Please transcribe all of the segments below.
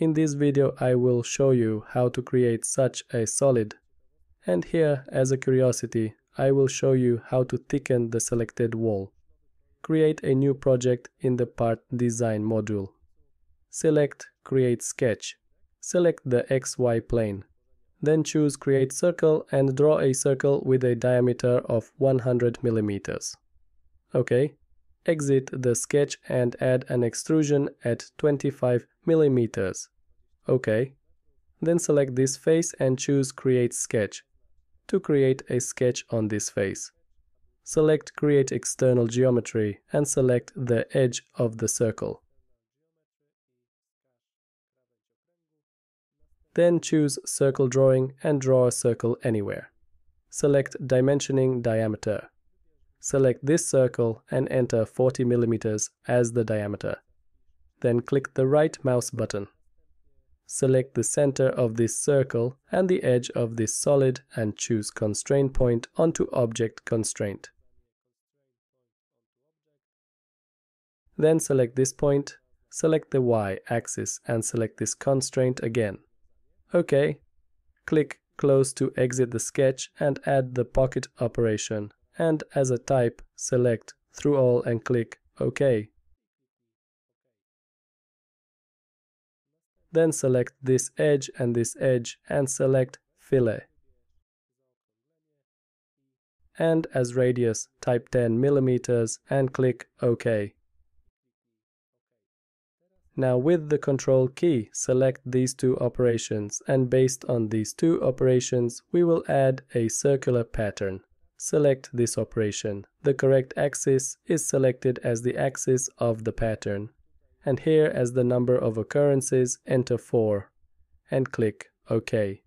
In this video I will show you how to create such a solid. And here, as a curiosity, I will show you how to thicken the selected wall. Create a new project in the Part Design module. Select Create Sketch. Select the XY plane. Then choose Create Circle and draw a circle with a diameter of 100 mm. OK. Exit the sketch and add an extrusion at 25 mm. OK. Then select this face and choose Create Sketch to create a sketch on this face. Select Create External Geometry and select the edge of the circle. Then choose Circle Drawing and draw a circle anywhere. Select Dimensioning Diameter. Select this circle and enter 40 mm as the diameter. Then click the right mouse button. Select the center of this circle and the edge of this solid and choose Constraint Point onto Object Constraint. Then select this point, select the y-axis and select this constraint again. OK. Click Close to exit the sketch and add the pocket operation. And as a type, select Through All and click OK. Then select this edge and this edge and select Fillet. And as radius, type 10 millimeters and click OK. Now with the control key, select these two operations and based on these two operations, we will add a circular pattern. Select this operation. The correct axis is selected as the axis of the pattern. And here as the number of occurrences, enter 4 and click OK.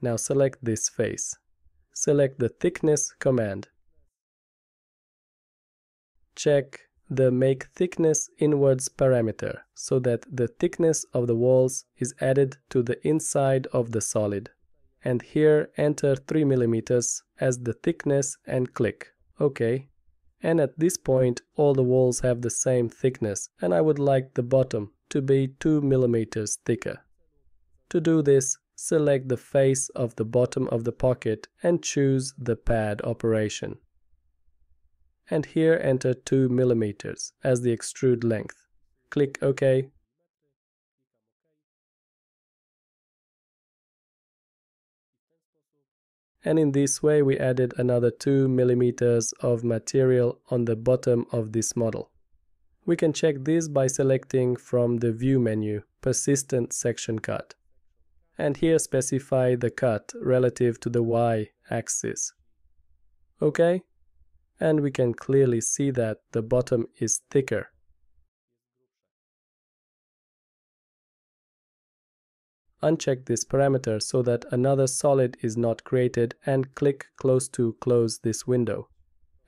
Now select this face. Select the thickness command. Check the make thickness inwards parameter so that the thickness of the walls is added to the inside of the solid. And here enter 3 mm as the thickness and click OK. And at this point all the walls have the same thickness and I would like the bottom to be 2 mm thicker. To do this, select the face of the bottom of the pocket and choose the pad operation and here enter 2 millimeters as the extrude length. Click OK. And in this way we added another 2 millimeters of material on the bottom of this model. We can check this by selecting from the View menu, Persistent Section Cut. And here specify the cut relative to the y-axis. OK? and we can clearly see that the bottom is thicker. Uncheck this parameter so that another solid is not created and click close to close this window.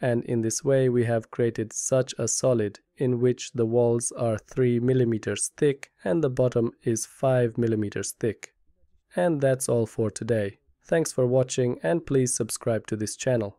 And in this way we have created such a solid in which the walls are 3 millimeters thick and the bottom is 5 millimeters thick. And that's all for today. Thanks for watching and please subscribe to this channel.